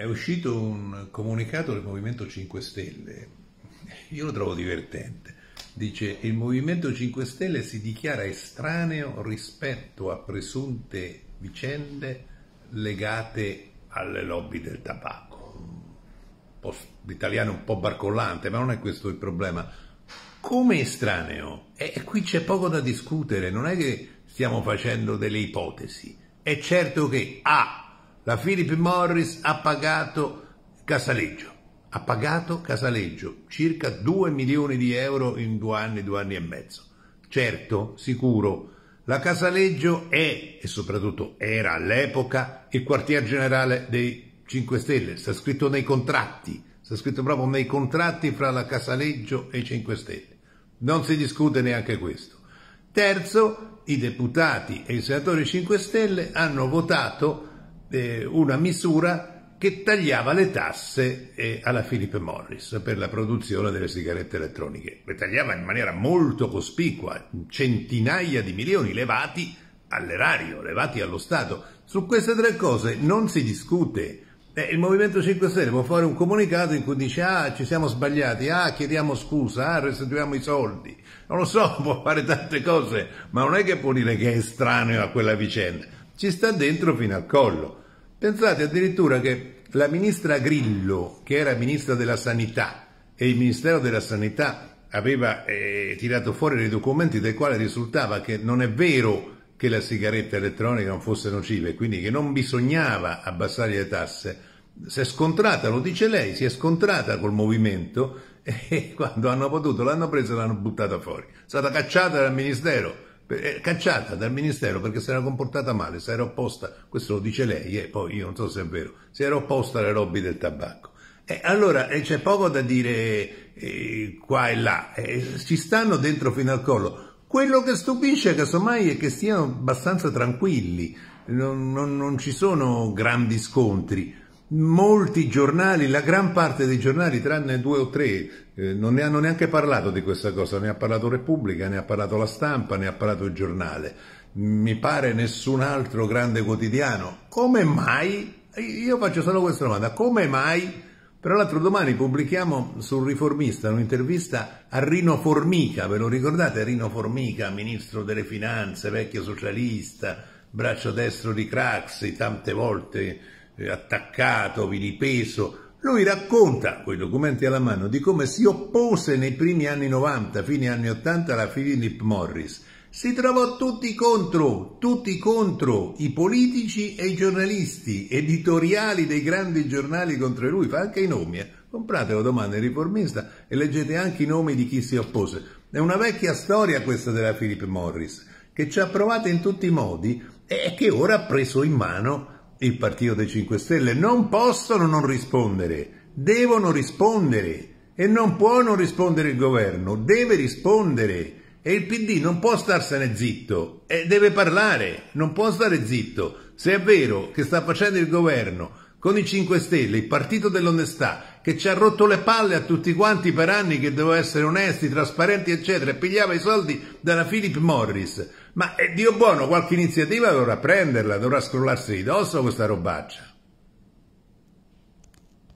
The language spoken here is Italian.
è uscito un comunicato del Movimento 5 Stelle, io lo trovo divertente. Dice il Movimento 5 Stelle si dichiara estraneo rispetto a presunte vicende legate alle lobby del tabacco. L'italiano un po' barcollante, ma non è questo il problema. Come estraneo? E qui c'è poco da discutere, non è che stiamo facendo delle ipotesi. È certo che A la Philip Morris ha pagato Casaleggio, ha pagato Casaleggio circa 2 milioni di euro in due anni, due anni e mezzo. Certo, sicuro, la Casaleggio è, e soprattutto era all'epoca, il quartier generale dei 5 Stelle, sta scritto nei contratti, sta scritto proprio nei contratti fra la Casaleggio e i 5 Stelle. Non si discute neanche questo. Terzo, i deputati e i senatori 5 Stelle hanno votato eh, una misura che tagliava le tasse eh, alla Philip Morris per la produzione delle sigarette elettroniche. Le tagliava in maniera molto cospicua, centinaia di milioni levati all'erario, levati allo Stato. Su queste tre cose non si discute. Eh, il Movimento 5 Stelle può fare un comunicato in cui dice ah ci siamo sbagliati, ah chiediamo scusa, ah restituiamo i soldi. Non lo so, può fare tante cose, ma non è che può dire che è estraneo a quella vicenda. Ci sta dentro fino al collo. Pensate addirittura che la ministra Grillo, che era ministra della Sanità, e il Ministero della Sanità aveva eh, tirato fuori dei documenti dai quali risultava che non è vero che la sigaretta elettronica non fosse nociva e quindi che non bisognava abbassare le tasse, si è scontrata, lo dice lei, si è scontrata col movimento e quando hanno potuto l'hanno presa e l'hanno buttata fuori. È stata cacciata dal Ministero cacciata dal ministero perché si era comportata male, si era opposta, questo lo dice lei, e eh, poi io non so se è vero, si era opposta alle lobby del tabacco. E allora eh, c'è poco da dire eh, qua e là, eh, ci stanno dentro fino al collo. Quello che stupisce casomai è che stiano abbastanza tranquilli, non, non, non ci sono grandi scontri molti giornali, la gran parte dei giornali, tranne due o tre, eh, non ne hanno neanche parlato di questa cosa, ne ha parlato Repubblica, ne ha parlato la stampa, ne ha parlato il giornale. Mi pare nessun altro grande quotidiano. Come mai? Io faccio solo questa domanda, come mai? Tra l'altro domani pubblichiamo sul Riformista un'intervista a Rino Formica, ve lo ricordate? Rino Formica, ministro delle finanze, vecchio socialista, braccio destro di Craxi, tante volte attaccato, vilipeso. Lui racconta, con i documenti alla mano, di come si oppose nei primi anni 90, fine anni 80 alla Philip Morris. Si trovò tutti contro, tutti contro, i politici e i giornalisti, editoriali dei grandi giornali contro lui, fa anche i nomi, eh. compratelo domani il riformista e leggete anche i nomi di chi si oppose. È una vecchia storia questa della Philip Morris, che ci ha provato in tutti i modi e che ora ha preso in mano il Partito dei 5 Stelle non possono non rispondere, devono rispondere e non può non rispondere il governo, deve rispondere e il PD non può starsene zitto, e deve parlare, non può stare zitto. Se è vero che sta facendo il governo con i 5 Stelle, il partito dell'onestà, che ci ha rotto le palle a tutti quanti per anni che doveva essere onesti, trasparenti, eccetera, e pigliava i soldi dalla Philip Morris. Ma è Dio buono, qualche iniziativa dovrà prenderla, dovrà scrollarsi di dosso questa robaccia.